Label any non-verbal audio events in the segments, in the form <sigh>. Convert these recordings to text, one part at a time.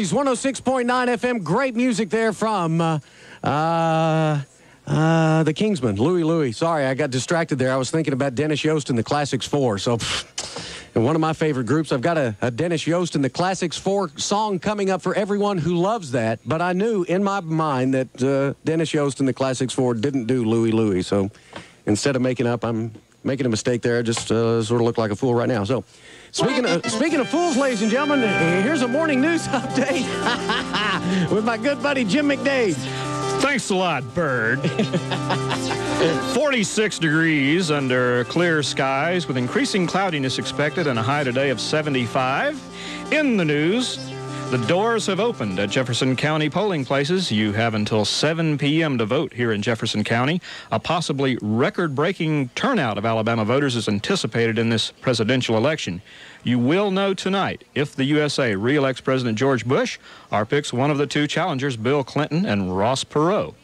Oldies 106.9 FM. Great music there from uh, uh, uh, the Kingsmen, Louie Louie. Sorry, I got distracted there. I was thinking about Dennis Yost and the Classics 4. So, and one of my favorite groups. I've got a, a Dennis Yost and the Classics 4 song coming up for everyone who loves that. But I knew in my mind that uh, Dennis Yost and the Classics 4 didn't do Louie Louie. So instead of making up, I'm making a mistake there. Just uh, sort of look like a fool right now. So, speaking of, speaking of fools, ladies and gentlemen, here's a morning news <laughs> update <laughs> with my good buddy Jim McDade. Thanks a lot, Bird. <laughs> 46 degrees under clear skies with increasing cloudiness expected and a high today of 75. In the news, the doors have opened at Jefferson County polling places. You have until 7 p.m. to vote here in Jefferson County. A possibly record breaking turnout of Alabama voters is anticipated in this presidential election. You will know tonight if the USA reelects President George Bush or picks one of the two challengers, Bill Clinton and Ross Perot.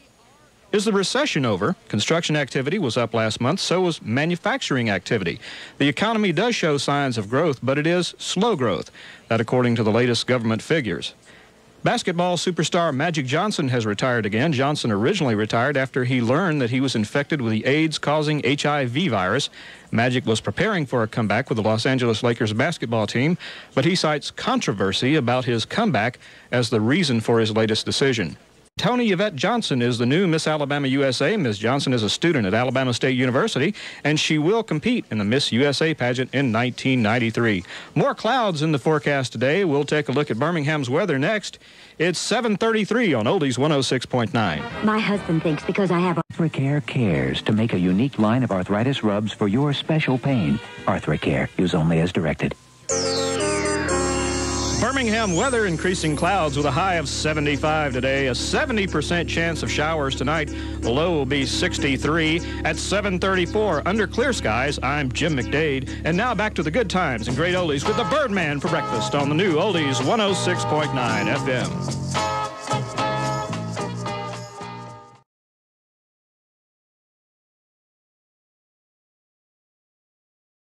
Is the recession over? Construction activity was up last month, so was manufacturing activity. The economy does show signs of growth, but it is slow growth, that according to the latest government figures. Basketball superstar Magic Johnson has retired again. Johnson originally retired after he learned that he was infected with the AIDS causing HIV virus. Magic was preparing for a comeback with the Los Angeles Lakers basketball team, but he cites controversy about his comeback as the reason for his latest decision. Tony Yvette Johnson is the new Miss Alabama USA. Miss Johnson is a student at Alabama State University, and she will compete in the Miss USA pageant in 1993. More clouds in the forecast today. We'll take a look at Birmingham's weather next. It's 733 on Oldies 106.9. My husband thinks because I have Arthricare cares to make a unique line of arthritis rubs for your special pain. Arthricare. Use only as directed. Birmingham weather increasing clouds with a high of 75 today. A 70% chance of showers tonight. The low will be 63 at 734 under clear skies. I'm Jim McDade. And now back to the good times and great oldies with the Birdman for breakfast on the new Oldies 106.9 FM.